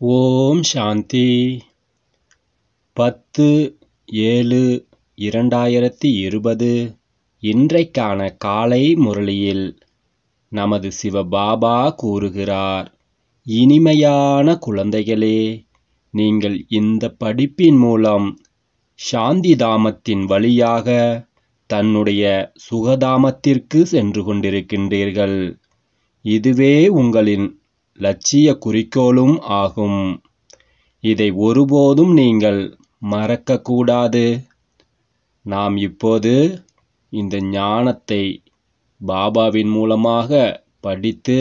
ஓம் சாந்தி. பத்து ஏழு இரண்டாயிரத்தி இருபது இன்றைக்கான காலை முரளியில் நமது சிவபாபா கூறுகிறார் இனிமையான குழந்தைகளே நீங்கள் இந்த படிப்பின் மூலம் சாந்தி தாமத்தின் வழியாக தன்னுடைய சுகதாமத்திற்கு சென்று கொண்டிருக்கின்றீர்கள். இதுவே உங்களின் லட்சிய குறிக்கோளும் ஆகும். இதை ஒருபோதும் நீங்கள் மறக்கக்கூடாது நாம் இப்போது இந்த ஞானத்தை பாபாவின் மூலமாக படித்து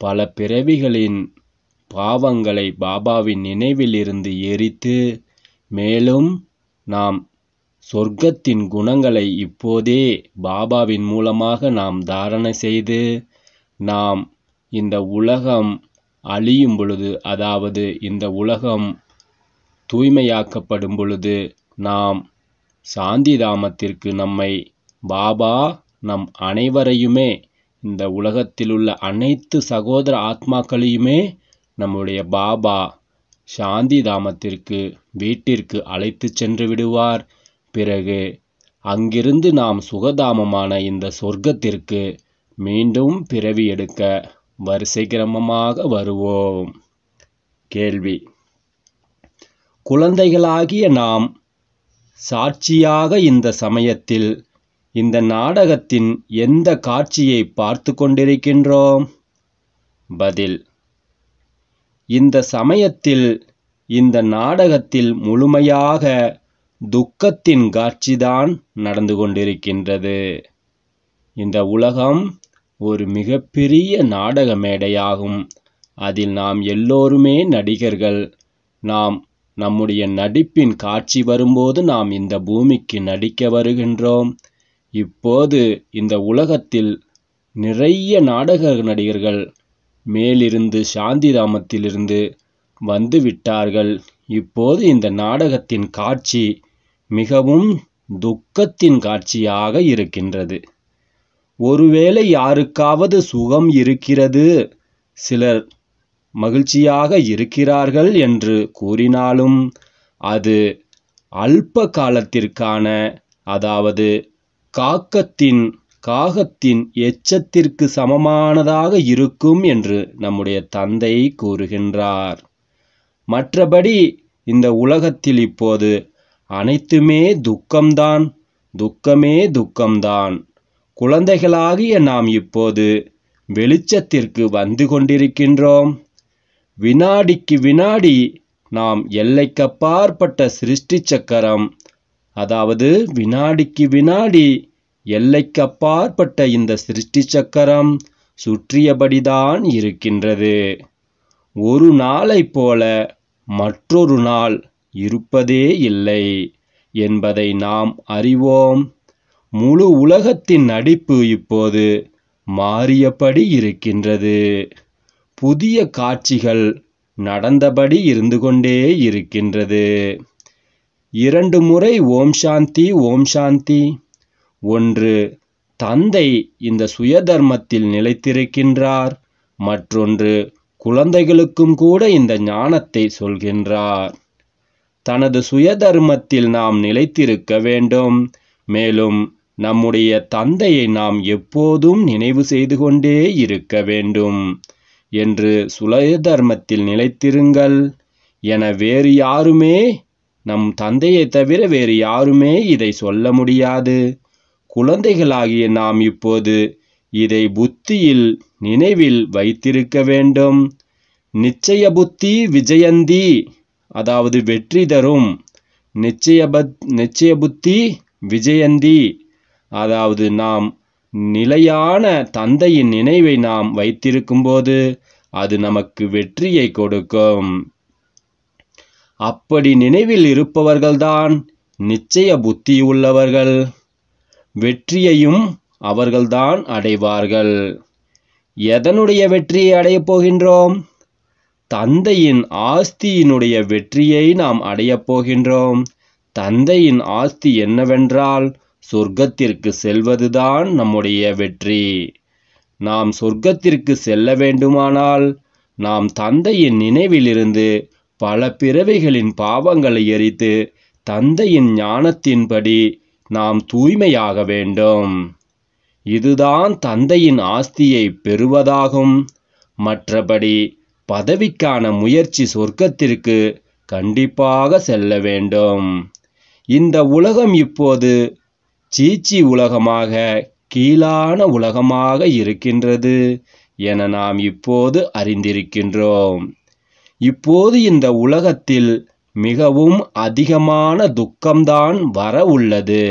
பல பிறவிகளின் பாவங்களை பாபாவின் நினைவிலிருந்து எரித்து மேலும் நாம் சொர்க்கத்தின் குணங்களை இப்போதே பாபாவின் மூலமாக நாம் தாரணை செய்து நாம் இந்த உலகம் அழியும் பொழுது அதாவது இந்த உலகம் தூய்மையாக்கப்படும் பொழுது நாம் சாந்தி தாமத்திற்கு நம்மை பாபா நம் அனைவரையுமே இந்த உலகத்தில் உள்ள அனைத்து சகோதர ஆத்மாக்களையுமே நம்முடைய பாபா சாந்தி தாமத்திற்கு வீட்டிற்கு அழைத்து சென்று விடுவார். பிறகு அங்கிருந்து நாம் சுகதாமமான இந்த சொர்க்கத்திற்கு மீண்டும் பிறவி எடுக்க வரிசை கிரமமாக வருவோம். கேள்வி. குழந்தைகளாகிய நாம் சாட்சியாக இந்த சமயத்தில் இந்த நாடகத்தின் எந்த காட்சியை பார்த்து கொண்டிருக்கின்றோம்? பதில். இந்த சமயத்தில் இந்த நாடகத்தில் முழுமையாக துக்கத்தின் காட்சிதான் நடந்து கொண்டிருக்கின்றது. இந்த உலகம் ஒரு மிகப்பெரிய நாடக மேடையாகும். அதில் நாம் எல்லோருமே நடிகர்கள். நாம் நம்முடைய நடிப்பின் காட்சி வரும்போது நாம் இந்த பூமிக்கு நடிக்க வருகின்றோம். இப்போது இந்த உலகத்தில் நிறைய நாடக நடிகர்கள் மேலிருந்து சாந்திதாமத்திலிருந்து வந்து விட்டார்கள் இப்போது இந்த நாடகத்தின் காட்சி மிகவும் துக்கத்தின் காட்சியாக இருக்கின்றது. ஒருவேளை யாருக்காவது சுகம் இருக்கிறது? சிலர் மகிழ்ச்சியாக இருக்கிறார்கள் என்று கூறினாலும் அது அல்ப காலத்திற்கான அதாவது காக்கத்தின் காகத்தின் எச்சத்திற்கு சமமானதாக இருக்கும் என்று நம்முடைய தந்தை கூறுகின்றார். மற்றபடி இந்த உலகத்தில் இப்போது அனைத்துமே துக்கம்தான் துக்கமே துக்கம்தான். குழந்தைகளாகிய நாம் இப்போது வெளிச்சத்திற்கு வந்து கொண்டிருக்கின்றோம். வினாடிக்கு வினாடி நாம் எல்லைக்கப்பாற்பட்ட சிருஷ்டி சக்கரம் அதாவது வினாடிக்கு வினாடி எல்லைக்கப்பாற்பட்ட இந்த சிருஷ்டி சக்கரம் சுற்றியபடிதான் இருக்கின்றது. ஒரு நாளை போல மற்றொரு நாள் இருப்பதே இல்லை என்பதை நாம் அறிவோம். முழு உலகத்தின் நடிப்பு இப்போது மாறியபடி இருக்கின்றது. புதிய காட்சிகள் நடந்தபடி இருந்து கொண்டே இருக்கின்றது. இரண்டு முறை ஓம் சாந்தி ஓம் சாந்தி. ஒன்று தந்தை இந்த சுயதர்மத்தில் நிலைத்திருக்கின்றார். மற்றொன்று குழந்தைகளுக்கும் கூட இந்த ஞானத்தை சொல்கின்றார். தனது சுயதர்மத்தில் நாம் நிலைத்திருக்க வேண்டும். மேலும் நம்முடைய தந்தையை நாம் எப்போதும் நினைவு செய்து கொண்டே இருக்க வேண்டும் என்று சுயதர்மத்தில் நிலைத்திருங்கள். என வேறு யாருமே நம் தந்தையை தவிர வேறு யாருமே இதை சொல்ல முடியாது. குழந்தைகளாகிய நாம் இப்போது இதை புத்தியில் நினைவில் வைத்திருக்க வேண்டும். நிச்சய புத்தி விஜயந்தி அதாவது வெற்றி தரும். நிச்சயபத் நிச்சய புத்தி விஜயந்தி. அதாவது நாம் நிலையான தந்தையின் நினைவை நாம் வைத்திருக்கும்போது அது நமக்கு வெற்றியை கொடுக்கும். அப்படி நினைவில் இருப்பவர்கள்தான் நிச்சய புத்தி உள்ளவர்கள். வெற்றியையும் அவர்கள்தான் அடைவார்கள். எதனுடைய வெற்றியை அடையப் போகின்றோம்? தந்தையின் ஆஸ்தியினுடைய வெற்றியை நாம் அடையப் போகின்றோம். தந்தையின் ஆஸ்தி என்னவென்றால் சொர்க்கத்திற்கு செல்வதுதான் நம்முடைய வெற்றி. நாம் சொர்க்கத்திற்கு செல்ல வேண்டுமானால் நாம் தந்தையின் நினைவிலிருந்து பல பிறவைகளின் பாவங்களை எரித்து தந்தையின் ஞானத்தின்படி நாம் தூய்மையாக வேண்டும். இதுதான் தந்தையின் ஆஸ்தியை பெறுவதாகும். மற்றபடி பதவிக்கான முயற்சி சொர்க்கத்திற்கு கண்டிப்பாக செல்ல வேண்டும். இந்த உலகம் இப்போது சீச்சி உலகமாக கீழான உலகமாக இருக்கின்றது என நாம் இப்போது அறிந்திருக்கின்றோம். இப்போது இந்த உலகத்தில் மிகவும் அதிகமான துக்கம்தான் வர உள்ளது.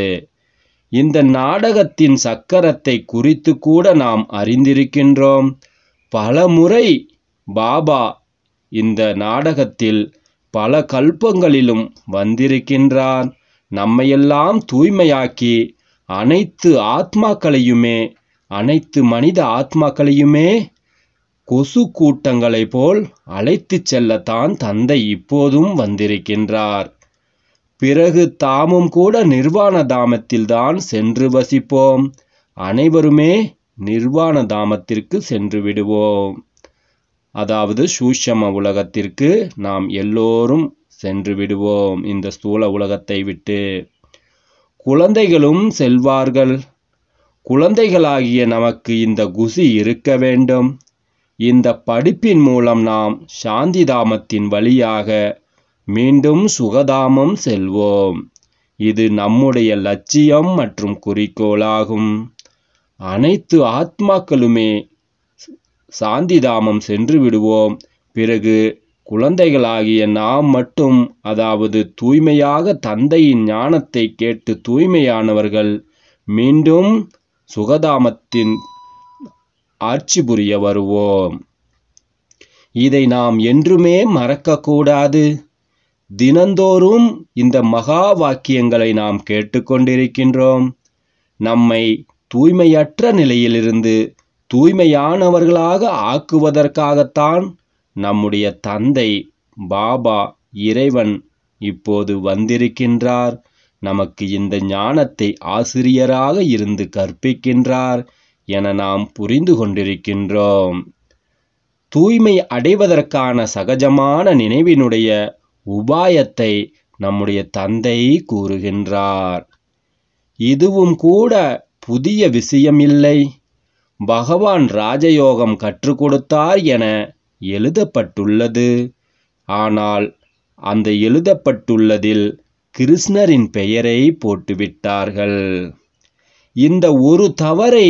இந்த நாடகத்தின் சக்கரத்தை குறித்து கூட நாம் அறிந்திருக்கின்றோம். பல முறை பாபா இந்த நாடகத்தில் பல கல்பங்களிலும் வந்திருக்கின்றார். நம்மையெல்லாம் தூய்மையாக்கி அனைத்து ஆத்மாக்களையுமே அனைத்து மனித ஆத்மாக்களையுமே கொசு கூட்டங்களைப் போல் அழைத்துச் செல்லத்தான் தந்தை இப்போதும் வந்திருக்கின்றார். பிறகு தாமும் கூட நிர்வாண தாமத்தில்தான் சென்று வசிப்போம். அனைவருமே நிர்வாண தாமத்திற்கு சென்று விடுவோம். அதாவது சூஷம உலகத்திற்கு நாம் எல்லோரும் சென்று விடுவோம். இந்த ஸ்தூல உலகத்தை விட்டு. குழந்தைகளும் செல்வார்கள். குழந்தைகளாகிய நமக்கு இந்த குசி இருக்க வேண்டும். இந்த படிப்பின் மூலம் நாம் சாந்திதாமத்தின் வழியாக மீண்டும் சுகதாமம் செல்வோம். இது நம்முடைய லட்சியம் மற்றும் குறிக்கோளாகும். அனைத்து ஆத்மாக்களுமே சாந்திதாமம் சென்று விடுவோம். பிறகு குழந்தைகளாகிய நாம் மட்டும் அதாவது தூய்மையாக தந்தையின் ஞானத்தை கேட்டு தூய்மையானவர்கள் மீண்டும் சுகதாமத்தின் ஆட்சி புரிய வருவோம். இதை நாம் என்றுமே மறக்கக்கூடாது. தினந்தோறும் இந்த மகா வாக்கியங்களை நாம் கேட்டுக்கொண்டிருக்கின்றோம். நம்மை தூய்மையற்ற நிலையிலிருந்து தூய்மையானவர்களாக ஆக்குவதற்காகத்தான் நம்முடைய தந்தை பாபா இறைவன் இப்போது வந்திருக்கின்றார். நமக்கு இந்த ஞானத்தை ஆசிரியராக இருந்து கற்பிக்கின்றார் என நாம் புரிந்து கொண்டிருக்கின்றோம். தூய்மை அடைவதற்கான சகஜமான நினைவினுடைய உபாயத்தை நம்முடைய தந்தை கூறுகின்றார். இதுவும் கூட புதிய விஷயம் இல்லை பகவான் ராஜயோகம் கற்றுக் கொடுத்தார் என எழுதப்பட்டுள்ளது. ஆனால் அந்த எழுதப்பட்டுள்ளதில் கிருஷ்ணரின் பெயரை போட்டுவிட்டார்கள். இந்த ஒரு தவறை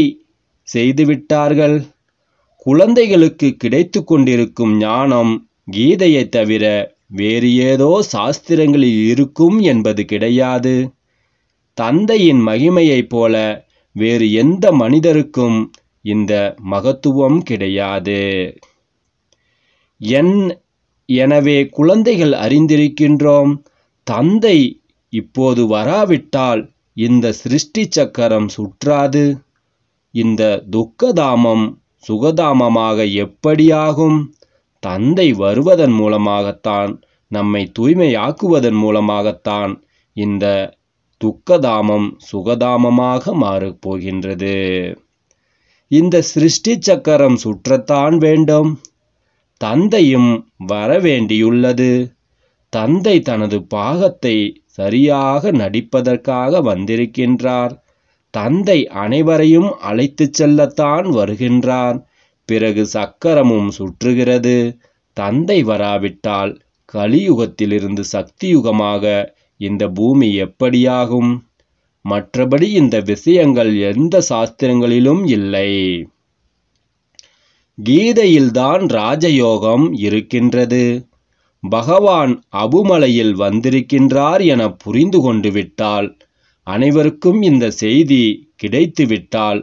செய்துவிட்டார்கள். குழந்தைகளுக்கு கிடைத்து கொண்டிருக்கும் ஞானம் கீதையை தவிர வேறு ஏதோ சாஸ்திரங்களில் இருக்கும் என்பது கிடையாது. தந்தையின் மகிமையைப் போல வேறு எந்த மனிதருக்கும் இந்த மகத்துவம் கிடையாது. என் எனவே குழந்தைகள் அறிந்திருக்கின்றோம். தந்தை இப்போது வராவிட்டால் இந்த சிருஷ்டி சக்கரம் சுற்றாது. இந்த துக்கதாமம் சுகதாமமாக எப்படியாகும்? தந்தை வருவதன் மூலமாகத்தான் நம்மை தூய்மையாக்குவதன் மூலமாகத்தான் இந்த துக்கதாமம் சுகதாமமாக மாறப் போகின்றது இந்த சிருஷ்டி சக்கரம் சுற்றத்தான் வேண்டும். தந்தையும் வரவேண்டியுள்ளது. தந்தை தனது பாகத்தை சரியாக நடிப்பதற்காக வந்திருக்கின்றார். தந்தை அனைவரையும் அழைத்துச் செல்லத்தான் வருகின்றார். பிறகு சக்கரமும் சுற்றுகிறது. தந்தை வராவிட்டால் கலியுகத்திலிருந்து சக்தியுகமாக இந்த பூமி எப்படியாகும்? மற்றபடி இந்த விஷயங்கள் எந்த சாஸ்திரங்களிலும் இல்லை. கீதையில்தான் ராஜயோகம் இருக்கின்றது. பகவான் அபுமலையில் வந்திருக்கின்றார் என புரிந்து கொண்டு விட்டால் அனைவருக்கும் இந்த செய்தி கிடைத்துவிட்டால்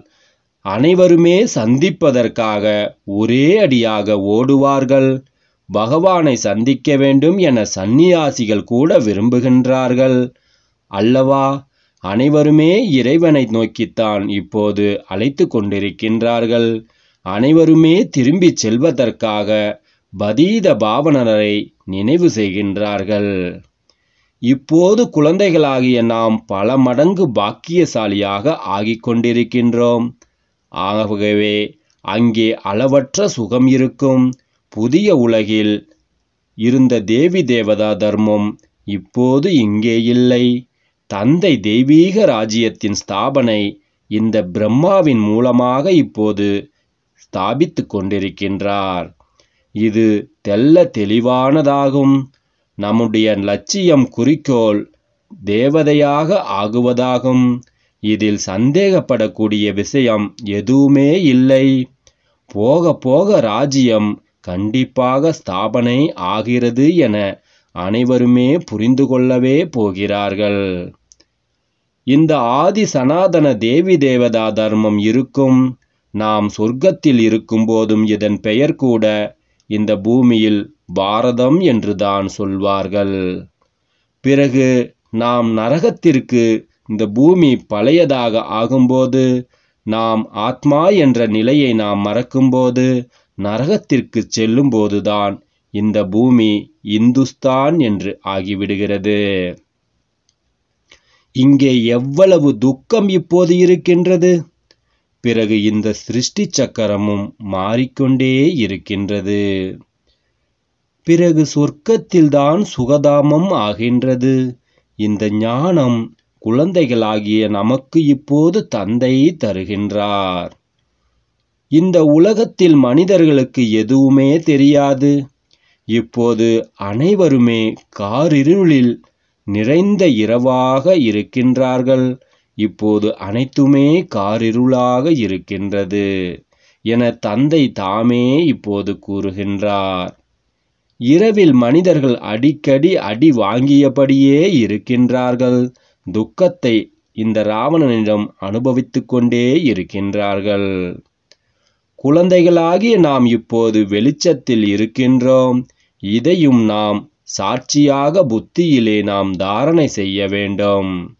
அனைவருமே சந்திப்பதற்காக ஒரே அடியாக ஓடுவார்கள். பகவானை சந்திக்க வேண்டும் என சந்நியாசிகள் கூட விரும்புகின்றார்கள். அல்லவா அனைவருமே இறைவனை நோக்கித்தான் இப்போது அழைத்து கொண்டிருக்கின்றார்கள். அனைவருமே திரும்பிச் செல்வதற்காக பதீத பாவனரை நினைவு செய்கின்றார்கள். இப்போது குழந்தைகளாகிய நாம் பல மடங்கு பாக்கியசாலியாக ஆகிக் கொண்டிருக்கின்றோம். ஆகவே அங்கே அளவற்ற சுகம் இருக்கும் புதிய உலகில் இருந்த தேவி தேவதா தர்மம் இப்போது இங்கே இல்லை. தந்தை தெய்வீக ராஜ்யத்தின் ஸ்தாபனை இந்த பிரம்மாவின் மூலமாக இப்போது ஸ்தாபித்து கொண்டிருக்கின்றார். இது தெல்ல தெளிவானதாகும். நம்முடைய லட்சியம் குறிக்கோள் தேவதையாக ஆகுவதாகும். இதில் சந்தேகப்படக்கூடிய விஷயம் எதுவுமே இல்லை. போக போக ராஜ்யம் கண்டிப்பாக ஸ்தாபனை ஆகிறது என அனைவருமே புரிந்து கொள்ளவே போகிறார்கள். இந்த ஆதி சனாதன தேவி தேவதா தர்மம் இருக்கும். நாம் சொர்க்கத்தில் இருக்கும்போதும் இதன் பெயர் கூட இந்த பூமியில் பாரதம் என்றுதான் சொல்வார்கள். பிறகு நாம் நரகத்திற்கு இந்த பூமி பழையதாக ஆகும்போது நாம் ஆத்மா என்ற நிலையை நாம் மறக்கும்போது நரகத்திற்கு செல்லும்போதுதான் இந்த பூமி இந்துஸ்தான் என்று ஆகிவிடுகிறது. இங்கே எவ்வளவு துக்கம் இப்போது இருக்கின்றது? பிறகு இந்த சிருஷ்டி சக்கரமும் மாறிக்கொண்டே இருக்கின்றது. பிறகு சொர்க்கத்தில்தான் சுகதாமம் ஆகின்றது. இந்த ஞானம் குழந்தைகளாகிய நமக்கு இப்போது தந்தை தருகின்றார். இந்த உலகத்தில் மனிதர்களுக்கு எதுவுமே தெரியாது. இப்போது அனைவருமே காரிருளில் நிறைந்த இரவாக இருக்கின்றார்கள். இப்போது அனைத்துமே காரிருளாக இருக்கின்றது என தந்தை தாமே இப்போது கூறுகின்றார். இரவில் மனிதர்கள் அடிக்கடி அடி வாங்கியபடியே இருக்கின்றார்கள். துக்கத்தை இந்த ராவணனிடம் அனுபவித்து கொண்டே இருக்கின்றார்கள். குழந்தைகளாகிய நாம் இப்போது வெளிச்சத்தில் இருக்கின்றோம். இதையும் நாம் சாட்சியாக புத்தியிலே நாம் தாரணை செய்ய வேண்டும்.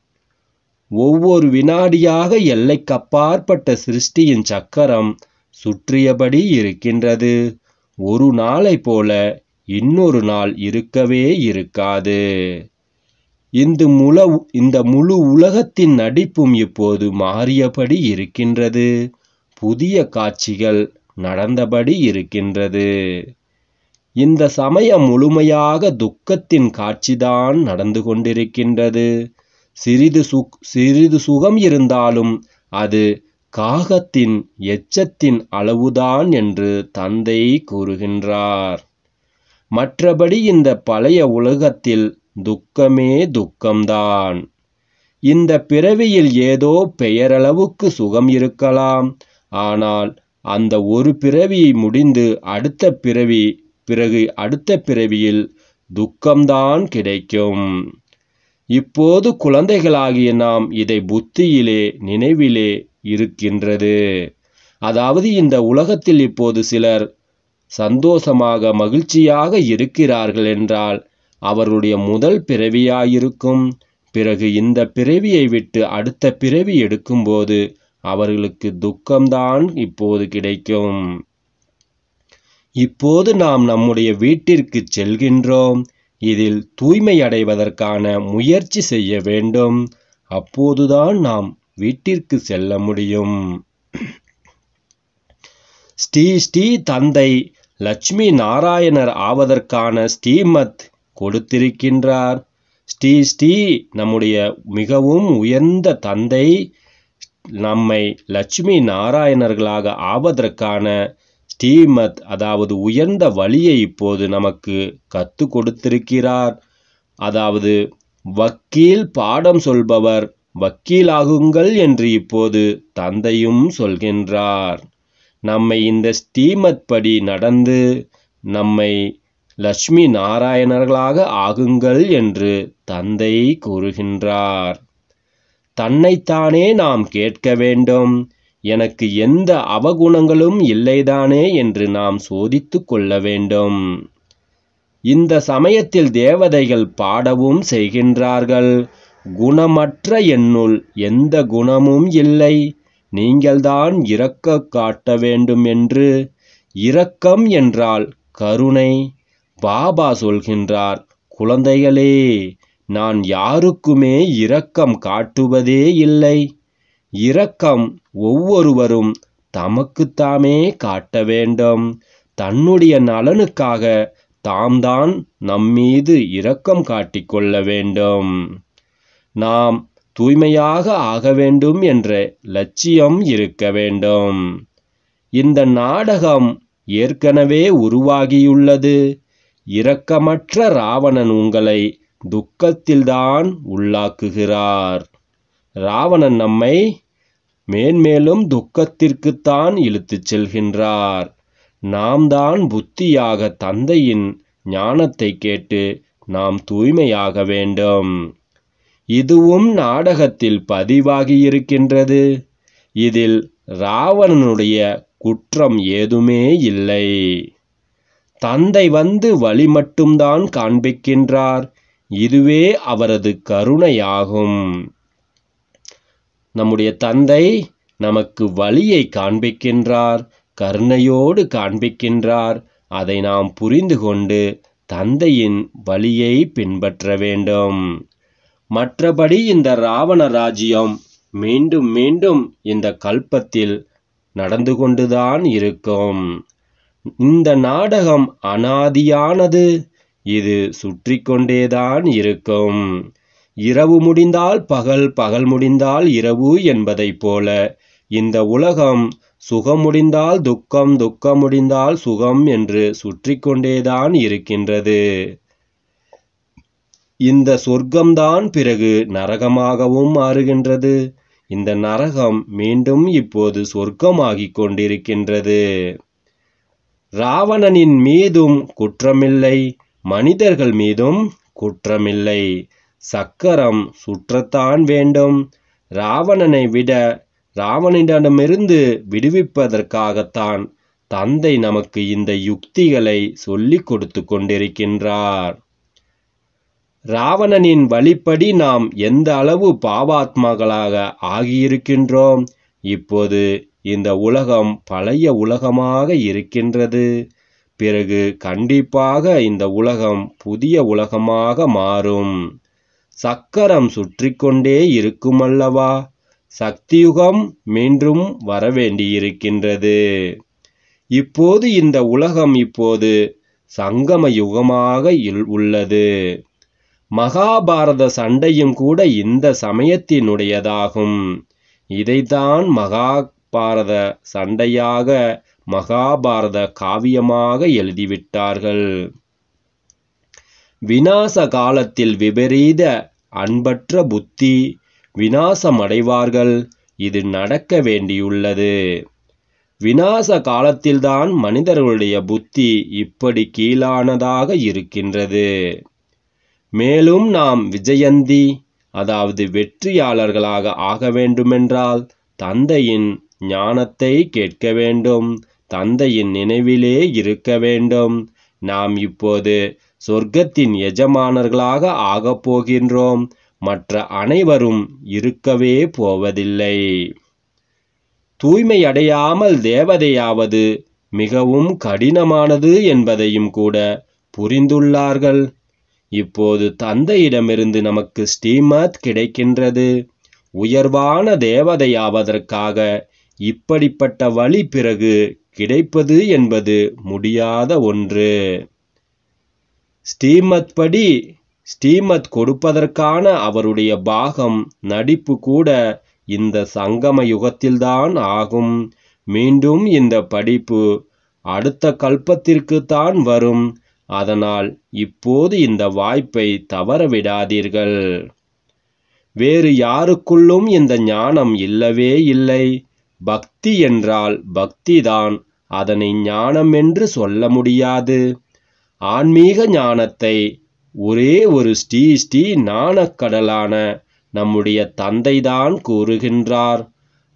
ஒவ்வொரு வினாடியாக எல்லைக்கப்பாற்பட்ட சிருஷ்டியின் சக்கரம் சுற்றியபடி இருக்கின்றது. ஒரு நாளை போல இன்னொரு நாள் இருக்கவே இருக்காது. இந்த முல இந்த முழு உலகத்தின் நடிப்பும் இப்போது மாறியபடி இருக்கின்றது. புதிய காட்சிகள் நடந்தபடி இருக்கின்றது. இந்த சமயம் முழுமையாக துக்கத்தின் காட்சிதான் நடந்து கொண்டிருக்கின்றது. சிறிது சுக் சிறிது சுகம் இருந்தாலும் அது காகத்தின் எச்சத்தின் அளவுதான் என்று தந்தை கூறுகின்றார். மற்றபடி இந்த பழைய உலகத்தில் துக்கமே துக்கம்தான். இந்த பிறவியில் ஏதோ பெயரளவுக்கு சுகம் இருக்கலாம். ஆனால் அந்த ஒரு பிறவி முடிந்து அடுத்த பிறவி பிறகு அடுத்த பிறவியில் துக்கம்தான் கிடைக்கும். இப்போது குழந்தைகளாகிய நாம் இதை புத்தியிலே நினைவிலே இருக்கின்றது. அதாவது இந்த உலகத்தில் இப்போது சிலர் சந்தோஷமாக மகிழ்ச்சியாக இருக்கிறார்கள் என்றால் அவருடைய முதல் பிறவியாயிருக்கும். பிறகு இந்த பிறவியை விட்டு அடுத்த பிறவி எடுக்கும்போது அவர்களுக்கு துக்கம்தான் இப்போது கிடைக்கும். இப்போது நாம் நம்முடைய வீட்டிற்கு செல்கின்றோம். இதில் தூய்மை அடைவதற்கான முயற்சி செய்ய வேண்டும். அப்போதுதான் நாம் வீட்டிற்கு செல்ல முடியும். ஸ்ரீ ஸ்ரீ தந்தை லட்சுமி நாராயணர் ஆவதற்கான ஸ்ரீமத் கொடுத்திருக்கின்றார். ஸ்ரீ ஸ்ரீ நம்முடைய மிகவும் உயர்ந்த தந்தை நம்மை லட்சுமி நாராயணர்களாக ஆவதற்கான ஸ்ரீமத் அதாவது உயர்ந்த வழியை இப்போது நமக்கு கத்து கொடுத்திருக்கிறார். அதாவது வக்கீல் பாடம் சொல்பவர் வக்கீலாகுங்கள் என்று இப்போது தந்தையும் சொல்கின்றார். நம்மை இந்த ஸ்ரீமத் படி நடந்து நம்மை லட்சுமி நாராயணர்களாக ஆகுங்கள் என்று தந்தை கூறுகின்றார். தன்னைத்தானே நாம் கேட்க வேண்டும். எனக்கு எந்த அவகுணங்களும் இல்லைதானே என்று நாம் சோதித்து கொள்ள வேண்டும். இந்த சமயத்தில் தேவதைகள் பாடவும் செய்கின்றார்கள். குணமற்ற என்னுள் எந்த குணமும் இல்லை. நீங்கள்தான் இரக்க காட்ட வேண்டும் என்று. இரக்கம் என்றால் கருணை. பாபா சொல்கின்றார் குழந்தைகளே நான் யாருக்குமே இரக்கம் காட்டுவதே இல்லை. இரக்கம் ஒவ்வொருவரும் தமக்குத்தாமே காட்ட வேண்டும். தன்னுடைய நலனுக்காக தாம் தான் நம்மீது இரக்கம் காட்டிக் கொள்ள வேண்டும். நாம் தூய்மையாக ஆக வேண்டும் என்ற லட்சியம் இருக்க வேண்டும். இந்த நாடகம் ஏற்கனவே உருவாகியுள்ளது. இரக்கமற்ற ராவணன் உங்களை துக்கத்தில்தான் உள்ளாக்குகிறார். ராவணன் நம்மை மேன்மேலும் துக்கத்திற்குத்தான் இழுத்துச் செல்கின்றார். நாம் தான் புத்தியாக தந்தையின் ஞானத்தை கேட்டு நாம் தூய்மையாக வேண்டும். இதுவும் நாடகத்தில் பதிவாகியிருக்கின்றது. இதில் ராவணனுடைய குற்றம் ஏதுமே இல்லை. தந்தை வந்து வழி மட்டும்தான் காண்பிக்கின்றார். இதுவே அவரது கருணையாகும். நம்முடைய தந்தை நமக்கு வழியை காண்பிக்கின்றார் கருணையோடு காண்பிக்கின்றார். அதை நாம் புரிந்து கொண்டு தந்தையின் வழியை பின்பற்ற வேண்டும். மற்றபடி இந்த ராவண ராஜ்யம் மீண்டும் மீண்டும் இந்த கல்பத்தில் நடந்து கொண்டுதான் இருக்கும். இந்த நாடகம் அனாதியானது. இது சுற்றி கொண்டேதான் இருக்கும். இரவு முடிந்தால் பகல் பகல் முடிந்தால் இரவு என்பதைப் போல. இந்த உலகம் சுகம் முடிந்தால் துக்கம் துக்கம் முடிந்தால் சுகம் என்று சுற்றி கொண்டேதான் இருக்கின்றது. இந்த சொர்க்கம்தான் பிறகு நரகமாகவும் மாறுகின்றது. இந்த நரகம் மீண்டும் இப்போது சொர்க்கமாகிக் கொண்டிருக்கின்றது. ராவணனின் மீதும் குற்றமில்லை மனிதர்கள் மீதும் குற்றமில்லை. சக்கரம் சுற்றத்தான் வேண்டும். ராவணனை விட ராவணனிடமிருந்து விடுவிப்பதற்காகத்தான் தந்தை நமக்கு இந்த யுக்திகளை சொல்லிக் கொடுத்து கொண்டிருக்கின்றார். ராவணனின் வழிப்படி நாம் எந்த அளவு பாவாத்மாக்களாக ஆகியிருக்கின்றோம்? இப்போது இந்த உலகம் பழைய உலகமாக இருக்கின்றது. பிறகு கண்டிப்பாக இந்த உலகம் புதிய உலகமாக மாறும். சக்கரம் சுற்றி கொண்டே இருக்குமல்லவா? சக்தியுகம் மீண்டும் வரவேண்டியிருக்கின்றது. இப்போது இந்த உலகம் இப்போது சங்கம யுகமாக இல்- உள்ளது. மகாபாரத சண்டையும் கூட இந்த சமயத்தினுடையதாகும். இதைத்தான் மகாபாரத சண்டையாக மகாபாரத காவியமாக எழுதிவிட்டார்கள். விநாச காலத்தில் விபரீத அன்பற்ற புத்தி விநாசமடைவார்கள். இது நடக்க வேண்டியுள்ளது. விநாச காலத்தில்தான் மனிதர்களுடைய புத்தி இப்படி கீழானதாக இருக்கின்றது. மேலும் நாம் விஜயந்தி அதாவது வெற்றியாளர்களாக ஆக வேண்டுமென்றால் தந்தையின் ஞானத்தை கேட்க வேண்டும் தந்தையின் நினைவிலே இருக்க வேண்டும். நாம் இப்போது சொர்க்கத்தின் எஜமானர்களாக ஆகப் போகின்றோம் மற்ற அனைவரும் இருக்கவே போவதில்லை. தூய்மையடையாமல் தேவதையாவது மிகவும் கடினமானது என்பதையும் கூட புரிந்துள்ளார்கள். இப்போது தந்தையிடமிருந்து நமக்கு ஸ்ரீமத் கிடைக்கின்றது. உயர்வான தேவதையாவதற்காக இப்படிப்பட்ட வழி பிறகு கிடைப்பது என்பது முடியாத ஒன்று. ஸ்ரீமத் படி ஸ்ரீமத் கொடுப்பதற்கான அவருடைய பாகம் நடிப்பு கூட இந்த சங்கம யுகத்தில்தான் ஆகும். மீண்டும் இந்த படிப்பு அடுத்த கல்பத்திற்கு தான் வரும். அதனால் இப்போது இந்த வாய்ப்பை தவறவிடாதீர்கள். வேறு யாருக்குள்ளும் இந்த ஞானம் இல்லவே இல்லை. பக்தி என்றால் பக்திதான். அதனை ஞானம் என்று சொல்ல முடியாது. ஆன்மீக ஞானத்தை ஒரே ஒரு ஸ்ரீ ஸ்ரீ ஞானக்கடலான நம்முடைய தந்தைதான் கூறுகின்றார்.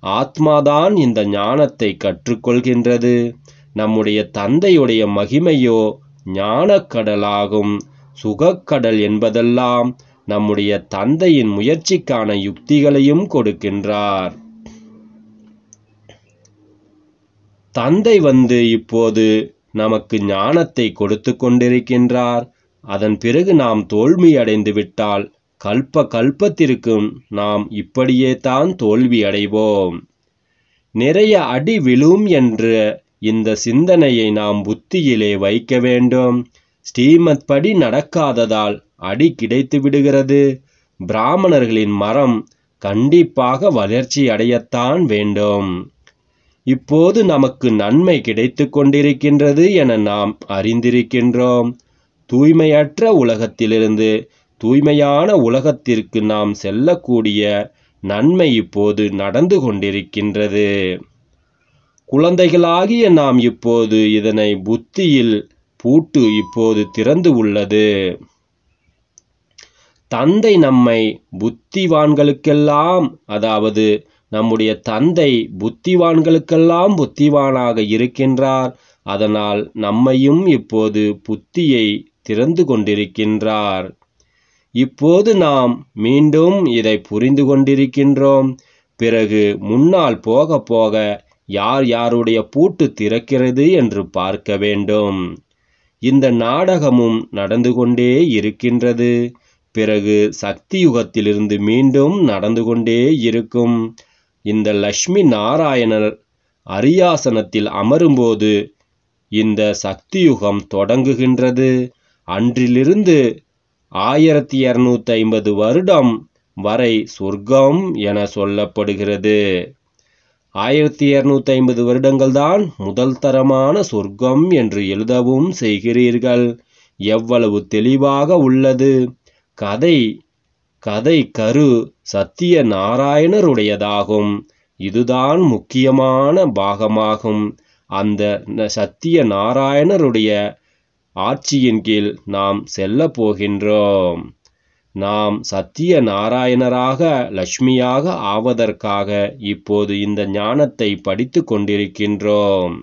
ஆத்மாதான் இந்த ஞானத்தை கற்றுக்கொள்கின்றது. நம்முடைய தந்தையுடைய மகிமையோ ஞானக்கடலாகும் சுகக்கடல் என்பதெல்லாம் நம்முடைய தந்தையின் முயற்சிக்கான யுக்திகளையும் கொடுக்கின்றார். தந்தை வந்து இப்போது நமக்கு ஞானத்தை கொடுத்து கொண்டிருக்கின்றார். அதன் பிறகு நாம் தோல்வியடைந்து விட்டால் கல்ப கல்பத்திற்கும் நாம் இப்படியே தான் தோல்வி அடைவோம் நிறைய அடி விழும் என்று இந்த சிந்தனையை நாம் புத்தியிலே வைக்க வேண்டும். ஸ்ரீமத் படி நடக்காததால் அடி கிடைத்து விடுகிறது. பிராமணர்களின் மரம் கண்டிப்பாக வளர்ச்சி அடையத்தான் வேண்டும். இப்போது நமக்கு நன்மை கிடைத்து கொண்டிருக்கின்றது என நாம் அறிந்திருக்கின்றோம். தூய்மையற்ற உலகத்திலிருந்து தூய்மையான உலகத்திற்கு நாம் செல்லக்கூடிய நன்மை இப்போது நடந்து கொண்டிருக்கின்றது. குழந்தைகளாகிய நாம் இப்போது இதனை புத்தியில் பூட்டு இப்போது திறந்து உள்ளது. தந்தை நம்மை புத்திவான்களுக்கெல்லாம் அதாவது நம்முடைய தந்தை புத்திவான்களுக்கெல்லாம் புத்திவானாக இருக்கின்றார். அதனால் நம்மையும் இப்போது புத்தியை திறந்து கொண்டிருக்கின்றார். இப்போது நாம் மீண்டும் இதை புரிந்து கொண்டிருக்கின்றோம். பிறகு முன்னால் போக போக யார் யாருடைய பூட்டு திறக்கிறது என்று பார்க்க வேண்டும். இந்த நாடகமும் நடந்து கொண்டே இருக்கின்றது. பிறகு சக்தி யுகத்திலிருந்து மீண்டும் நடந்து கொண்டே இருக்கும். இந்த லக்ஷ்மி நாராயணர் அரியாசனத்தில் அமரும்போது இந்த சக்தியுகம் தொடங்குகின்றது. அன்றிலிருந்து ஆயிரத்தி இரநூத்தி ஐம்பது வருடம் வரை சொர்க்கம் என சொல்லப்படுகிறது. ஆயிரத்தி இரநூத்தி ஐம்பது வருடங்கள் தான் முதல் தரமான சொர்க்கம் என்று எழுதவும் செய்கிறீர்கள். எவ்வளவு தெளிவாக உள்ளது. கதை கதை கரு சத்திய நாராயணருடையதாகும் இதுதான் முக்கியமான பாகமாகும். அந்த சத்திய நாராயணருடைய ஆட்சியின் கீழ் நாம் செல்ல போகின்றோம். நாம் சத்திய நாராயணராக லட்சுமியாக ஆவதற்காக இப்போது இந்த ஞானத்தை படித்து கொண்டிருக்கின்றோம்.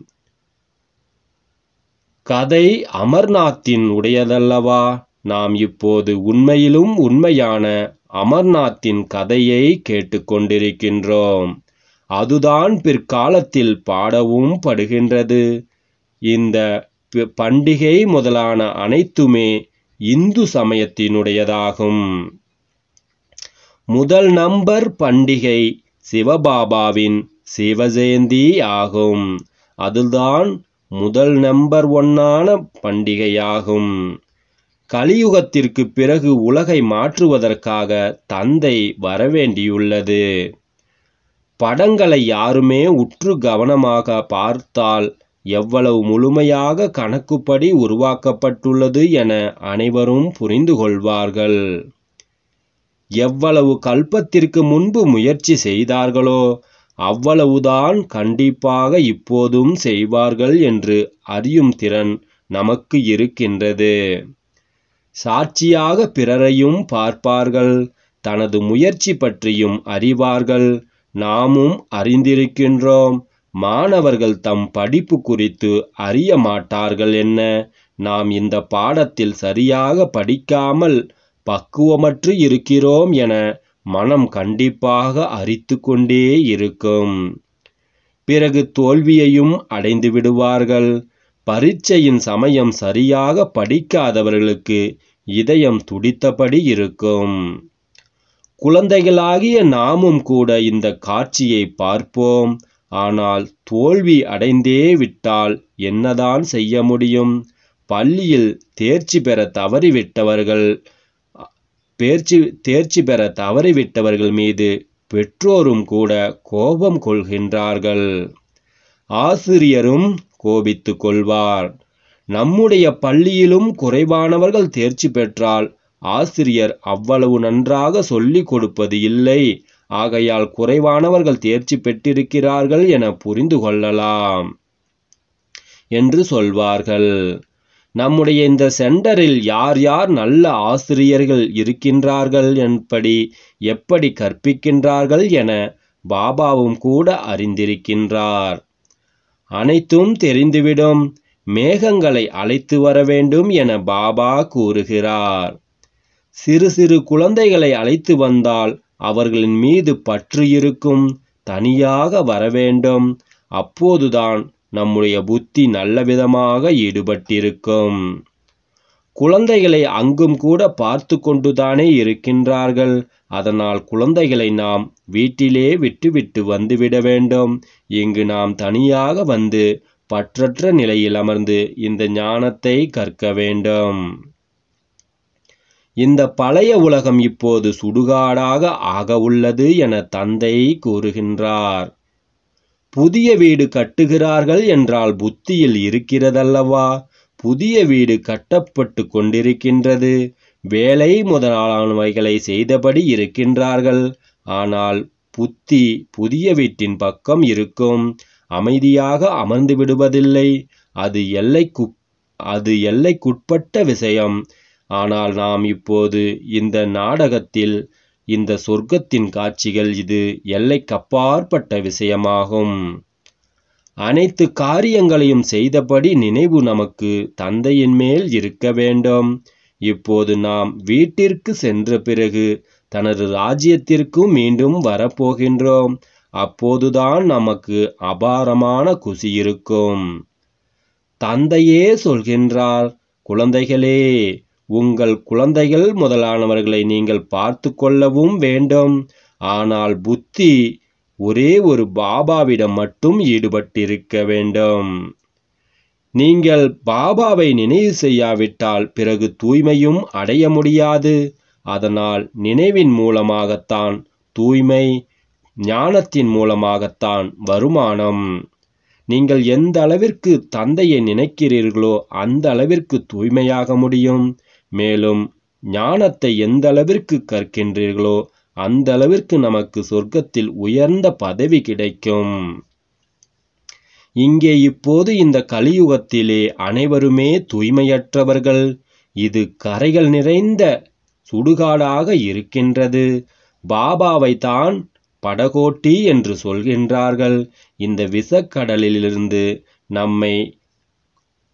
கதை அமர்நாத்தின் உடையதல்லவா? நாம் இப்போது உண்மையிலும் உண்மையான அமர்நாத்தின் கதையை கேட்டுக்கொண்டிருக்கின்றோம். அதுதான் பிற்காலத்தில் பாடவும் படுகின்றது. இந்த பண்டிகை முதலான அனைத்துமே இந்து சமயத்தினுடையதாகும். முதல் நம்பர் பண்டிகை சிவபாபாவின் சிவஜெயந்தி ஆகும். அதுதான் முதல் நம்பர் ஒன்னான பண்டிகையாகும். கலியுகத்திற்கு பிறகு உலகை மாற்றுவதற்காக தந்தை வரவேண்டியுள்ளது. படங்களை யாருமே உற்று கவனமாக பார்த்தால் எவ்வளவு முழுமையாக கணக்குப்படி உருவாக்கப்பட்டுள்ளது என அனைவரும் புரிந்து கொள்வார்கள். எவ்வளவு கல்பத்திற்கு முன்பு முயற்சி செய்தார்களோ அவ்வளவுதான் கண்டிப்பாக இப்போதும் செய்வார்கள் என்று அறியும் திறன் நமக்கு இருக்கின்றது. சாட்சியாக பிறரையும் பார்ப்பார்கள். தனது முயற்சி பற்றியும் அறிவார்கள். நாமும் அறிந்திருக்கின்றோம். மாணவர்கள் தம் படிப்பு குறித்து அறிய மாட்டார்கள் என்ன? நாம் இந்த பாடத்தில் சரியாக படிக்காமல் பக்குவமற்று இருக்கிறோம் என மனம் கண்டிப்பாக அரித்து கொண்டே இருக்கும். பிறகு தோல்வியையும் அடைந்து விடுவார்கள். பரீட்சையின் சமயம் சரியாக படிக்காதவர்களுக்கு இதயம் துடித்தபடி இருக்கும். குழந்தைகளாகிய நாமும் கூட இந்த காட்சியை பார்ப்போம். ஆனால் தோல்வி அடைந்தே விட்டால் என்னதான் செய்ய முடியும்? பள்ளியில் தேர்ச்சி பெற தவறிவிட்டவர்கள் தேர்ச்சி தேர்ச்சி பெற தவறிவிட்டவர்கள் மீது பெற்றோரும் கூட கோபம் கொள்கின்றார்கள். ஆசிரியரும் கோபித்து கொள்வார் நம்முடைய பள்ளியிலும் குறைவானவர்கள் தேர்ச்சி பெற்றால் ஆசிரியர் அவ்வளவு நன்றாக சொல்லிக் கொடுப்பது இல்லை. ஆகையால் குறைவானவர்கள் தேர்ச்சி பெற்றிருக்கிறார்கள் என புரிந்து கொள்ளலாம் என்று சொல்வார்கள். நம்முடைய இந்த சென்டரில் யார் யார் நல்ல ஆசிரியர்கள் இருக்கின்றார்கள் என்படி எப்படி கற்பிக்கின்றார்கள் என பாபாவும் கூட அறிந்திருக்கின்றார். அனைத்தும் தெரிந்துவிடும். மேகங்களை அழைத்து வர வேண்டும் என பாபா கூறுகிறார். சிறு சிறு குழந்தைகளை அழைத்து வந்தால் அவர்களின் மீது பற்று இருக்கும். தனியாக வர வேண்டும். அப்போதுதான் நம்முடைய புத்தி நல்ல விதமாக ஈடுபட்டிருக்கும். குழந்தைகளை அங்கும் கூட பார்த்து கொண்டுதானே இருக்கின்றார்கள். அதனால் குழந்தைகளை நாம் வீட்டிலே விட்டுவிட்டு வந்துவிட வேண்டும். இங்கு நாம் தனியாக வந்து பற்றற்ற நிலையில் அமர்ந்து இந்த ஞானத்தை கற்க வேண்டும். இந்த பழைய உலகம் இப்போது சுடுகாடாக ஆக உள்ளது என தந்தை கூறுகின்றார். புதிய வீடு கட்டுகிறார்கள் என்றால் புத்தியில் இருக்கிறதல்லவா? புதிய வீடு கட்டப்பட்டு கொண்டிருக்கின்றது. வேலை முதலானவைகளை செய்தபடி இருக்கின்றார்கள். ஆனால் புத்தி புதிய வீட்டின் பக்கம் இருக்கும். அமைதியாக அமர்ந்து விடுவதில்லை. அது எல்லைக்கு அது எல்லைக்குட்பட்ட விஷயம். ஆனால் நாம் இப்போது இந்த நாடகத்தில் இந்த சொர்க்கத்தின் காட்சிகள் இது எல்லைக்கப்பாற்பட்ட விஷயமாகும். அனைத்து காரியங்களையும் செய்தபடி நினைவு நமக்கு தந்தையின் மேல் இருக்க வேண்டும். இப்போது நாம் வீட்டிற்கு சென்ற பிறகு தனது ராஜ்யத்திற்கு மீண்டும் வரப்போகின்றோம். அப்போதுதான் நமக்கு அபாரமான குசி இருக்கும். தந்தையே சொல்கின்றார் குழந்தைகளே உங்கள் குழந்தைகள் முதலானவர்களை நீங்கள் பார்த்து கொள்ளவும் வேண்டும். ஆனால் புத்தி ஒரே ஒரு பாபாவிடம் மட்டும் ஈடுபட்டிருக்க வேண்டும். நீங்கள் பாபாவை நினைவு செய்யாவிட்டால் பிறகு தூய்மையும் அடைய முடியாது. அதனால் நினைவின் மூலமாகத்தான் தூய்மை ஞானத்தின் மூலமாகத்தான் வருமானம். நீங்கள் எந்த அளவிற்கு தந்தையை நினைக்கிறீர்களோ அந்த அளவிற்கு தூய்மையாக முடியும். மேலும் ஞானத்தை எந்த அளவிற்கு கற்கின்றீர்களோ அந்த அளவிற்கு நமக்கு சொர்க்கத்தில் உயர்ந்த பதவி கிடைக்கும். இங்கே இப்போது இந்த கலியுகத்திலே அனைவருமே தூய்மையற்றவர்கள். இது கரைகள் நிறைந்த சுடுகாடாக இருக்கின்றது. பாபாவை தான் படகோட்டி என்று சொல்கின்றார்கள். இந்த விஷக்கடலிலிருந்து நம்மை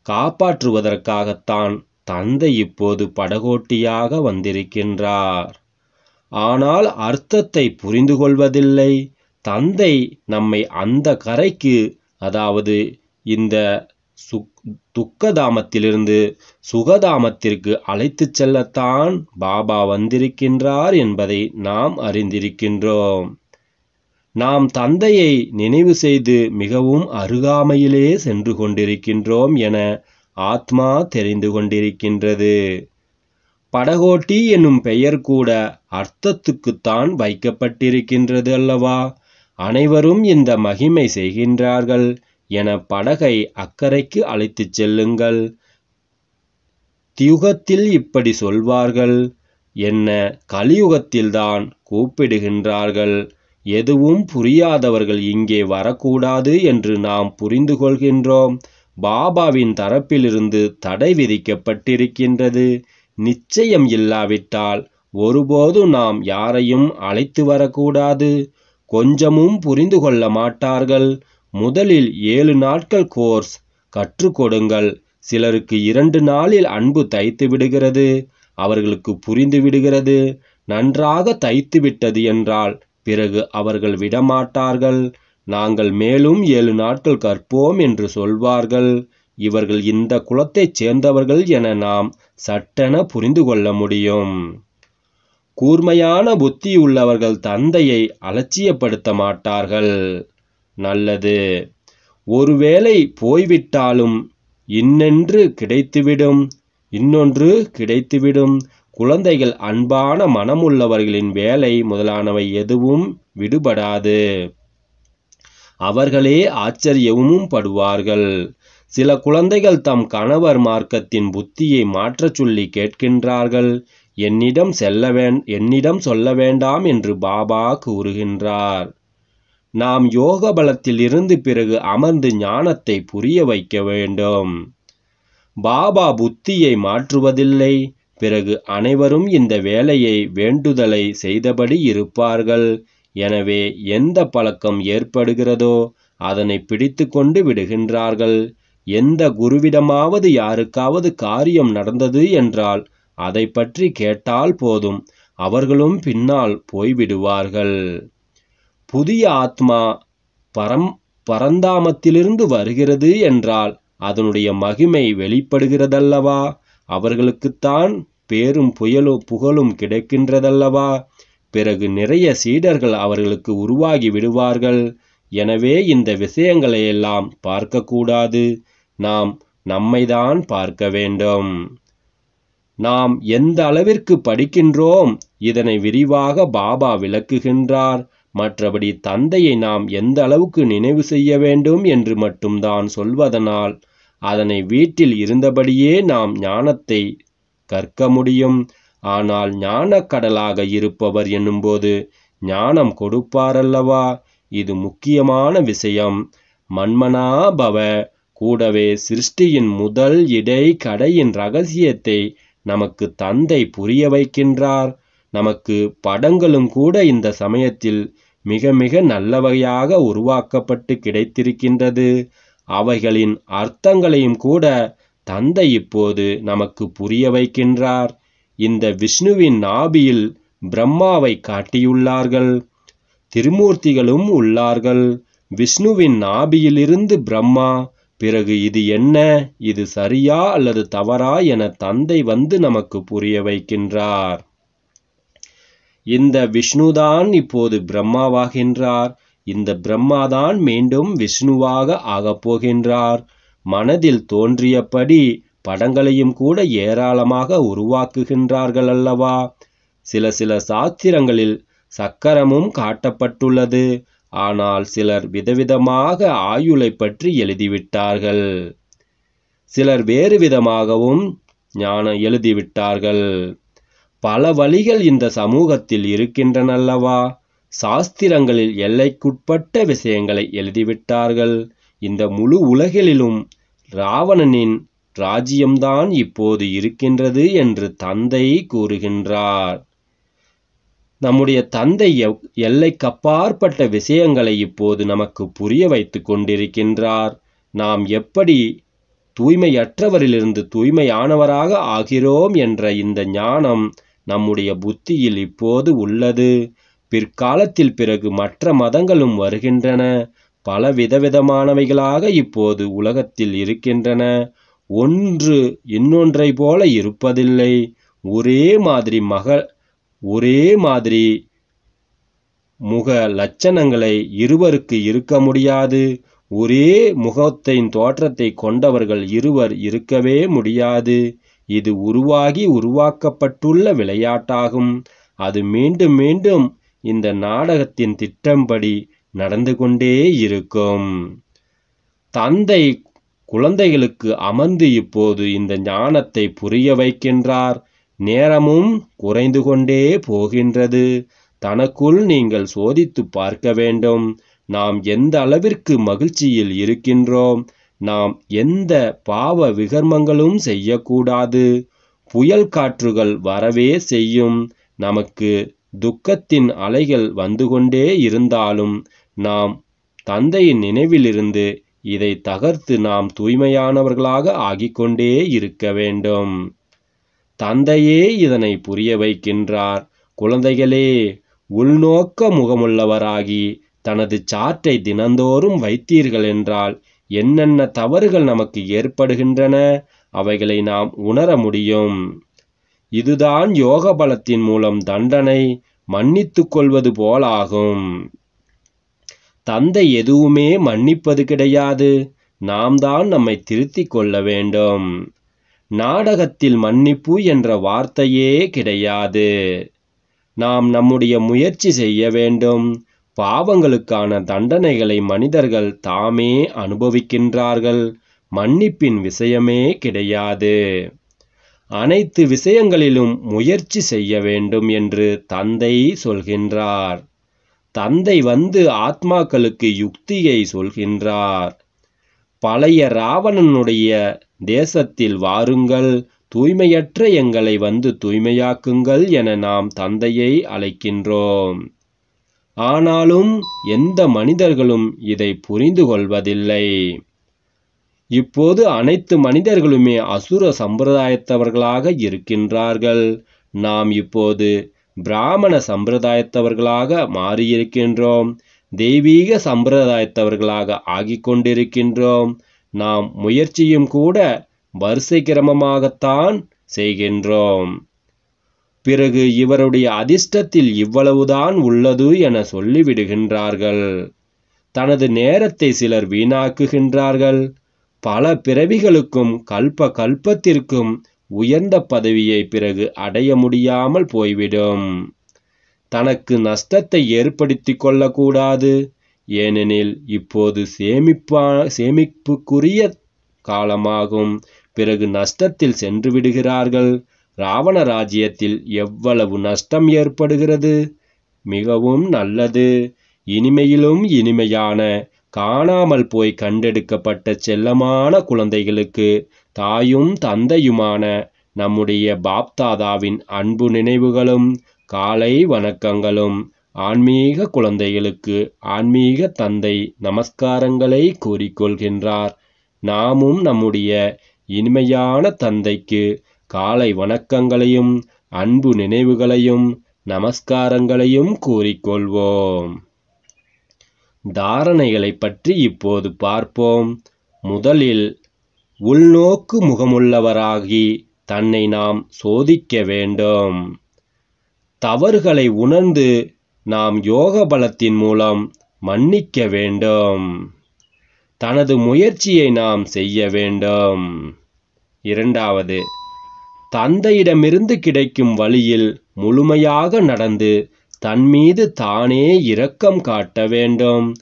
காப்பாற்றுவதற்காகத்தான் தந்தை இப்போது படகோட்டியாக வந்திருக்கின்றார். ஆனால் அர்த்தத்தை புரிந்து கொள்வதில்லை. தந்தை நம்மை அந்த கரைக்கு அதாவது இந்த சுக் துக்கதாமத்திலிருந்து சுகதாமத்திற்கு அழைத்துச் செல்லத்தான் பாபா வந்திருக்கின்றார் என்பதை நாம் அறிந்திருக்கின்றோம். நாம் தந்தையை நினைவு செய்து மிகவும் அருகாமையிலே சென்று கொண்டிருக்கின்றோம் என ஆத்மா தெரிந்து கொண்டிருக்கின்றது. படகோட்டி என்னும் பெயர் கூட அர்த்தத்துக்குத்தான் வைக்கப்பட்டிருக்கின்றது அல்லவா? அனைவரும் இந்த மகிமை செய்கின்றார்கள் என படகை அக்கறைக்கு அழைத்துச் செல்லுங்கள். தியுகத்தில் இப்படி சொல்வார்கள்? என்ன கலியுகத்தில்தான் கூப்பிடுகின்றார்கள்? எதுவும் புரியாதவர்கள் இங்கே வரக்கூடாது என்று நாம் புரிந்து கொள்கின்றோம். பாபாவின் தரப்பிலிருந்து தடை விதிக்கப்பட்டிருக்கின்றது. நிச்சயம் இல்லாவிட்டால் ஒருபோது நாம் யாரையும் அழைத்து வரக்கூடாது. கொஞ்சமும் புரிந்து கொள்ள மாட்டார்கள். முதலில் ஏழு நாட்கள் கோர்ஸ் கற்றுக்கொடுங்கள் சிலருக்கு இரண்டு நாளில் அன்பு தைத்து விடுகிறது. அவர்களுக்கு புரிந்து விடுகிறது. நன்றாக தைத்து விட்டது என்றால் பிறகு அவர்கள் விடமாட்டார்கள். நாங்கள் மேலும் ஏழு நாட்கள் கற்போம் என்று சொல்வார்கள். இவர்கள் இந்த குலத்தைச் சேர்ந்தவர்கள் என நாம் சட்டென புரிந்து கொள்ள முடியும். கூர்மையான புத்தி உள்ளவர்கள் தந்தையை அலட்சியப்படுத்த மாட்டார்கள். நல்லது. ஒருவேளை போய்விட்டாலும் இன்னென்று கிடைத்துவிடும் இன்னொன்று கிடைத்துவிடும். குழந்தைகள் அன்பான மனமுள்ளவர்களின் வேலை முதலானவை எதுவும் விடுபடாது. அவர்களே ஆச்சரியமும் படுவார்கள். சில குழந்தைகள் தம் கணவர் மார்க்கத்தின் புத்தியை மாற்றச் சொல்லி கேட்கின்றார்கள். என்னிடம் செல்ல வேண் என்னிடம் சொல்ல வேண்டாம் என்று பாபா கூறுகின்றார். நாம் யோக பலத்தில் இருந்து பிறகு அமர்ந்து ஞானத்தை புரிய வைக்க வேண்டும். பாபா புத்தியை மாற்றுவதில்லை. பிறகு அனைவரும் இந்த வேலையை வேண்டுதலை செய்தபடி இருப்பார்கள். எனவே எந்த பழக்கம் ஏற்படுகிறதோ அதனை பிடித்து கொண்டு விடுகின்றார்கள். எந்த குருவிடமாவது யாருக்காவது காரியம் நடந்தது என்றால் அதை பற்றி கேட்டால் போதும். அவர்களும் பின்னால் போய்விடுவார்கள். புதிய ஆத்மா பரம் பரந்தாமத்திலிருந்து வருகிறது என்றால் அதனுடைய மகிமை வெளிப்படுகிறதல்லவா? அவர்களுக்குத்தான் பேரும் புயலும் புகழும் கிடைக்கின்றதல்லவா? பிறகு நிறைய சீடர்கள் அவர்களுக்கு உருவாகி விடுவார்கள். எனவே இந்த விஷயங்களையெல்லாம் பார்க்கக்கூடாது. நாம் நம்மைதான் பார்க்க வேண்டும். நாம் எந்த அளவிற்கு படிக்கின்றோம்? இதனை விரிவாக பாபா விளக்குகின்றார். மற்றபடி தந்தையை நாம் எந்த அளவுக்கு நினைவு செய்ய வேண்டும் என்று மட்டும்தான் சொல்வதனால் அதனை வீட்டில் இருந்தபடியே நாம் ஞானத்தை கற்க முடியும். ஆனால் ஞானக்கடலாக இருப்பவர் என்னும்போது ஞானம் கொடுப்பாரல்லவா? இது முக்கியமான விஷயம். மன்மனாபவ கூடவே சிருஷ்டியின் முதல் இடை கடையின் ரகசியத்தை நமக்கு தந்தை புரிய வைக்கின்றார். நமக்கு படங்களும் கூட இந்த சமயத்தில் மிக மிக நல்ல வகையாக உருவாக்கப்பட்டு கிடைத்திருக்கின்றது. அவைகளின் அர்த்தங்களையும் கூட தந்தை இப்போது நமக்கு புரிய வைக்கின்றார். இந்த விஷ்ணுவின் நாபியில் பிரம்மாவை காட்டியுள்ளார்கள். திருமூர்த்திகளும் உள்ளார்கள். விஷ்ணுவின் நாபியிலிருந்து பிரம்மா பிறகு இது என்ன இது சரியா அல்லது தவறா என தந்தை வந்து நமக்கு புரிய வைக்கின்றார். இந்த விஷ்ணுதான் இப்போது பிரம்மாவாகின்றார். இந்த பிரம்மாதான் மீண்டும் விஷ்ணுவாக ஆகப் போகின்றார். மனதில் தோன்றியபடி படங்களையும் கூட ஏராளமாக உருவாக்குகின்றார்கள் அல்லவா? சில சில சாஸ்திரங்களில் சக்கரமும் காட்டப்பட்டுள்ளது. ஆனால் சிலர் விதவிதமாக ஆயுளை பற்றி எழுதிவிட்டார்கள். சிலர் வேறு விதமாகவும் ஞான எழுதிவிட்டார்கள். பல வழிகள் இந்த சமூகத்தில் இருக்கின்றனல்லவா? சாஸ்திரங்களில் எல்லைக்குட்பட்ட விஷயங்களை எழுதிவிட்டார்கள். இந்த முழு உலகிலும் ராவணனின் ராஜ்யம்தான் இப்போது இருக்கின்றது என்று தந்தை கூறுகின்றார். நம்முடைய தந்தை எல்லைக்கப்பாற்பட்ட விஷயங்களை இப்போது நமக்கு புரிய வைத்து கொண்டிருக்கின்றார். நாம் எப்படி தூய்மையற்றவரிலிருந்து தூய்மையானவராக ஆகிறோம் என்ற இந்த ஞானம் நம்முடைய புத்தியில் இப்போது உள்ளது. பிற்காலத்தில் பிறகு மற்ற மதங்களும் வருகின்றன. பல விதவிதமானவைகளாக இப்போது உலகத்தில் இருக்கின்றன. ஒன்று இன்னொன்றை போல இருப்பதில்லை. ஒரே மாதிரி மக ஒரே மாதிரி முக லட்சணங்களை இருவருக்கு இருக்க முடியாது. ஒரே முகத்தின் தோற்றத்தை கொண்டவர்கள் இருவர் இருக்கவே முடியாது. இது உருவாகி உருவாக்கப்பட்டுள்ள விளையாட்டாகும். அது மீண்டும் மீண்டும் இந்த நாடகத்தின் திட்டம்படி நடந்து கொண்டே இருக்கும். தந்தை குழந்தைகளுக்கு அமர்ந்து இப்போது இந்த ஞானத்தை புரிய வைக்கின்றார். நேரமும் குறைந்து கொண்டே போகின்றது. தனக்குள் நீங்கள் சோதித்து பார்க்க வேண்டும். நாம் எந்த அளவிற்கு மகிழ்ச்சியில் இருக்கின்றோம்? நாம் எந்த பாவ விகர்மங்களும் செய்யக்கூடாது. புயல் காற்றுகள் வரவே செய்யும். நமக்கு துக்கத்தின் அலைகள் வந்து கொண்டே இருந்தாலும் நாம் தந்தையின் நினைவிலிருந்து இதை தகர்த்து நாம் தூய்மையானவர்களாக ஆகிக்கொண்டே இருக்க வேண்டும். தந்தையே இதனை புரிய வைக்கின்றார். குழந்தைகளே உள்நோக்க முகமுள்ளவராகி தனது சாற்றை தினந்தோறும் வைத்தீர்கள் என்றால் என்னென்ன தவறுகள் நமக்கு ஏற்படுகின்றன அவைகளை நாம் உணர முடியும். இதுதான் யோக பலத்தின் மூலம் தண்டனை மன்னித்து கொள்வது போலாகும். தந்தை எதுவுமே மன்னிப்பது கிடையாது. நாம் தான் நம்மை திருத்திக் கொள்ள வேண்டும். நாடகத்தில் மன்னிப்பு என்ற வார்த்தையே கிடையாது. நாம் நம்முடைய முயற்சி செய்ய வேண்டும். பாவங்களுக்கான தண்டனைகளை மனிதர்கள் தாமே அனுபவிக்கின்றார்கள். மன்னிப்பின் விஷயமே கிடையாது. அனைத்து விஷயங்களிலும் முயற்சி செய்ய வேண்டும் என்று தந்தை சொல்கின்றார். தந்தை வந்து ஆத்மாக்களுக்கு யுக்தியை சொல்கின்றார். பழைய ராவணனுடைய தேசத்தில் வாருங்கள். தூய்மையற்ற எங்களை வந்து தூய்மையாக்குங்கள் என நாம் தந்தையை அழைக்கின்றோம். ஆனாலும் எந்த மனிதர்களும் இதை புரிந்து கொள்வதில்லை இப்போது அனைத்து மனிதர்களுமே அசுர சம்பிரதாயத்தவர்களாக இருக்கின்றார்கள். நாம் இப்போது பிராமண சம்பிரதாயத்தவர்களாக மாறியிருக்கின்றோம். தெய்வீக சம்பிரதாயத்தவர்களாக ஆகிக் கொண்டிருக்கின்றோம் நாம் முயற்சியும் கூட வரிசை கிரமமாகத்தான் செய்கின்றோம். பிறகு இவருடைய அதிர்ஷ்டத்தில் இவ்வளவுதான் உள்ளது என சொல்லிவிடுகின்றார்கள். தனது நேரத்தை சிலர் வீணாக்குகின்றார்கள். பல பிறவிகளுக்கும் கல்ப கல்பத்திற்கும் உயர்ந்த பதவியை பிறகு அடைய முடியாமல் போய்விடும். தனக்கு நஷ்டத்தை ஏற்படுத்தி கொள்ளக்கூடாது. ஏனெனில் இப்போது சேமிப்பா சேமிப்புக்குரிய காலமாகும். பிறகு நஷ்டத்தில் சென்று விடுகிறார்கள் ராவண ராஜ்யத்தில் எவ்வளவு நஷ்டம் ஏற்படுகிறது? மிகவும் நல்லது. இனிமையிலும் இனிமையான காணாமல் போய் கண்டெடுக்கப்பட்ட செல்லமான குழந்தைகளுக்கு தாயும் தந்தையுமான நம்முடைய பாப்தாதாவின் அன்பு நினைவுகளும் காலை வணக்கங்களும் ஆன்மீக குழந்தைகளுக்கு ஆன்மீக தந்தை நமஸ்காரங்களை கூறிக்கொள்கின்றார். நாமும் நம்முடைய இனிமையான தந்தைக்கு காலை வணக்கங்களையும் அன்பு நினைவுகளையும் நமஸ்காரங்களையும் கூறிக்கொள்வோம். தாரணைகளை பற்றி இப்போது பார்ப்போம். முதலில் உள்நோக்கு முகமுள்ளவராகி தன்னை நாம் சோதிக்க வேண்டும். தவறுகளை உணர்ந்து நாம் யோக பலத்தின் மூலம் மன்னிக்க வேண்டும். தனது முயற்சியை நாம் செய்ய வேண்டும். இரண்டாவது தந்தையிடமிருந்து கிடைக்கும் வழியில் முழுமையாக நடந்து தன்மீது தானே இரக்கம் காட்ட வேண்டும்.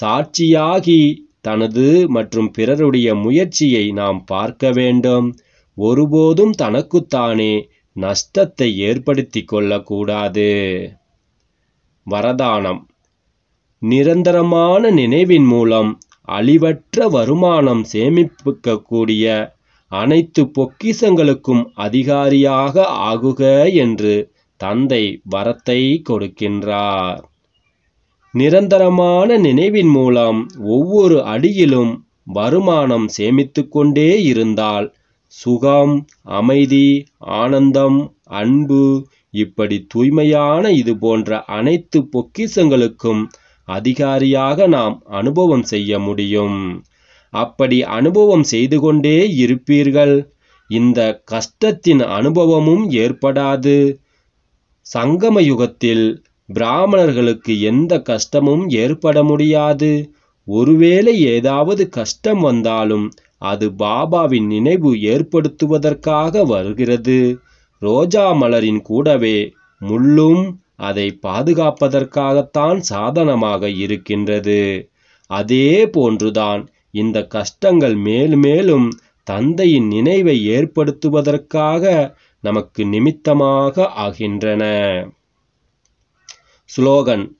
சாட்சியாகி தனது மற்றும் பிறருடைய முயற்சியை நாம் பார்க்க வேண்டும். ஒருபோதும் தனக்குத்தானே நஷ்டத்தை ஏற்படுத்தி கொள்ளக்கூடாது. வரதானம். நிரந்தரமான நினைவின் மூலம் அழிவற்ற வருமானம் சேமிப்புக்கக்கூடிய அனைத்து பொக்கிசங்களுக்கும் அதிகாரியாக ஆகுக என்று தந்தை வரத்தை கொடுக்கின்றார். நிரந்தரமான நினைவின் மூலம் ஒவ்வொரு அடியிலும் வருமானம் சேமித்து கொண்டே இருந்தால் சுகம் அமைதி ஆனந்தம் அன்பு இப்படி தூய்மையான இது போன்ற அனைத்து பொக்கிசங்களுக்கும் அதிகாரியாக நாம் அனுபவம் செய்ய முடியும். அப்படி அனுபவம் செய்து கொண்டே இருப்பீர்கள். இந்த கஷ்டத்தின் அனுபவமும் ஏற்படாது. சங்கம யுகத்தில் பிராமணர்களுக்கு எந்த கஷ்டமும் ஏற்பட முடியாது. ஒருவேளை ஏதாவது கஷ்டம் வந்தாலும் அது பாபாவின் நினைவு ஏற்படுத்துவதற்காக வருகிறது. ரோஜா மலரின் கூடவே முள்ளும் அதை பாதுகாப்பதற்காகத்தான் சாதனமாக இருக்கின்றது. அதே போன்றுதான் இந்த கஷ்டங்கள் மேலும் மேலும் தந்தையின் நினைவை ஏற்படுத்துவதற்காக நமக்கு நிமித்தமாக ஆகின்றன. ஸ்லோகன்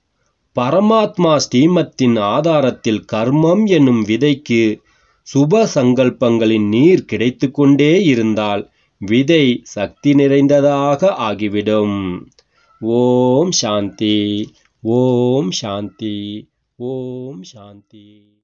பரமாத்மா ஸ்ரீமத்தின் ஆதாரத்தில் கர்மம் என்னும் விதைக்கு சுப சங்கல்பங்களின் நீர் கிடைத்து கொண்டே இருந்தால் விதை சக்தி நிறைந்ததாக ஆகிவிடும். ஓம் சாந்தி ஓம் சாந்தி ஓம் சாந்தி.